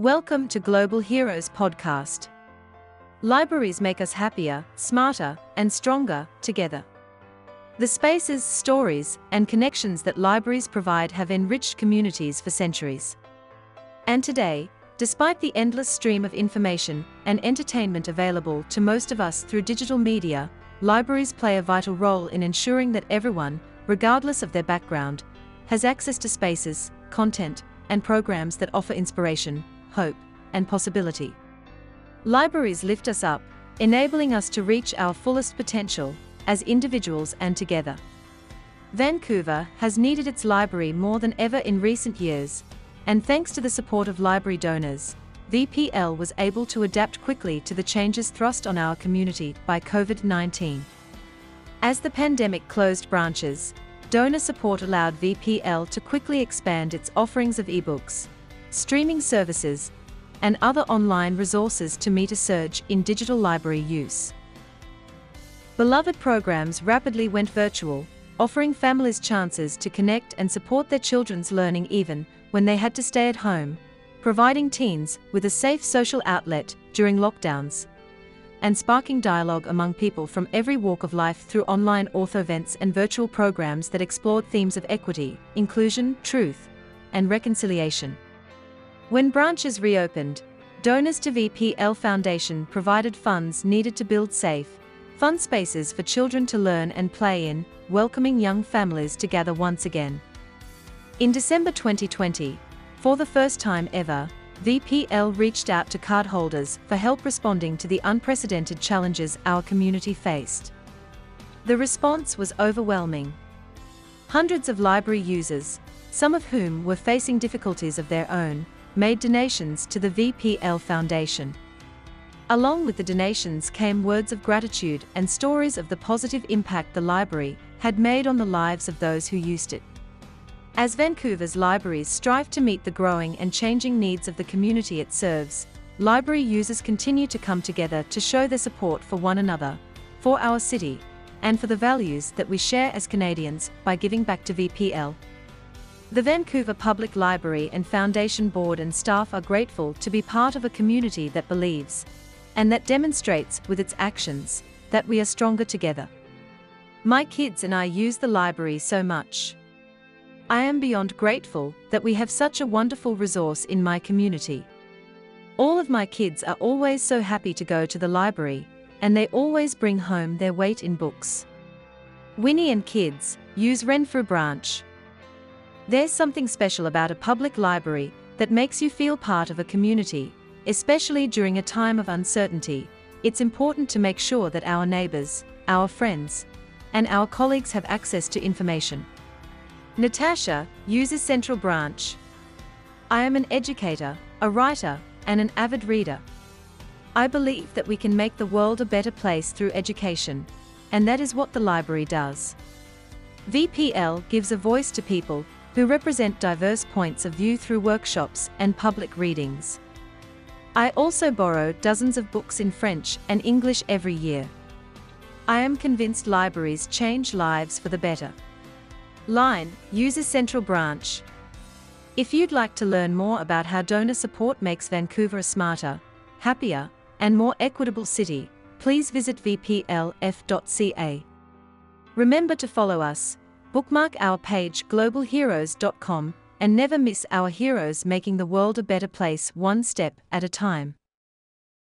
Welcome to Global Heroes Podcast. Libraries make us happier, smarter, and stronger together. The spaces, stories, and connections that libraries provide have enriched communities for centuries. And today, despite the endless stream of information and entertainment available to most of us through digital media, libraries play a vital role in ensuring that everyone, regardless of their background, has access to spaces, content, and programs that offer inspiration, hope, and possibility. Libraries lift us up, enabling us to reach our fullest potential as individuals and together. Vancouver has needed its library more than ever in recent years, and thanks to the support of library donors, VPL was able to adapt quickly to the changes thrust on our community by COVID 19. As the pandemic closed branches, donor support allowed VPL to quickly expand its offerings of ebooks, streaming services, and other online resources to meet a surge in digital library use. Beloved programs rapidly went virtual, offering families chances to connect and support their children's learning even when they had to stay at home, providing teens with a safe social outlet during lockdowns, and sparking dialogue among people from every walk of life through online author events and virtual programs that explored themes of equity, inclusion, truth, and reconciliation. When branches reopened, donors to VPL Foundation provided funds needed to build safe, fun spaces for children to learn and play in, welcoming young families to gather once again. In December 2020, for the first time ever, VPL reached out to cardholders for help responding to the unprecedented challenges our community faced. The response was overwhelming. Hundreds of library users, some of whom were facing difficulties of their own, made donations to the VPL Foundation. Along with the donations came words of gratitude and stories of the positive impact the library had made on the lives of those who used it. As Vancouver's libraries strive to meet the growing and changing needs of the community it serves, library users continue to come together to show their support for one another, for our city, and for the values that we share as Canadians by giving back to VPL. The Vancouver Public Library and Foundation Board and staff are grateful to be part of a community that believes, and that demonstrates with its actions, that we are stronger together. My kids and I use the library so much. I am beyond grateful that we have such a wonderful resource in my community. All of my kids are always so happy to go to the library, and they always bring home their weight in books. Winnie and kids use Renfrew Branch, there's something special about a public library that makes you feel part of a community, especially during a time of uncertainty. It's important to make sure that our neighbors, our friends, and our colleagues have access to information. Natasha uses Central Branch. I am an educator, a writer, and an avid reader. I believe that we can make the world a better place through education, and that is what the library does. VPL gives a voice to people who represent diverse points of view through workshops and public readings. I also borrow dozens of books in French and English every year. I am convinced libraries change lives for the better. Line uses Central Branch. If you'd like to learn more about how donor support makes Vancouver a smarter, happier, and more equitable city, please visit vplf.ca. Remember to follow us Bookmark our page globalheroes.com and never miss our heroes making the world a better place one step at a time.